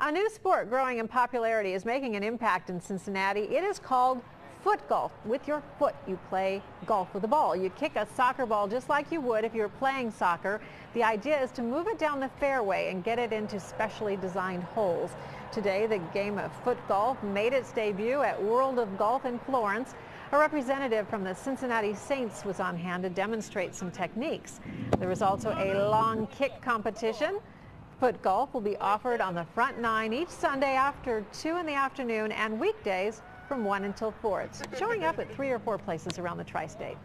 A new sport growing in popularity is making an impact in Cincinnati. It is called foot golf. With your foot, you play golf with a ball. You kick a soccer ball just like you would if you were playing soccer. The idea is to move it down the fairway and get it into specially designed holes. Today, the game of foot golf made its debut at World of Golf in Florence. A representative from the Cincinnati Saints was on hand to demonstrate some techniques. There was also a long kick competition. Foot golf will be offered on the front nine each Sunday after 2 in the afternoon and weekdays from 1 until 4. It's showing up at three or four places around the tri-state.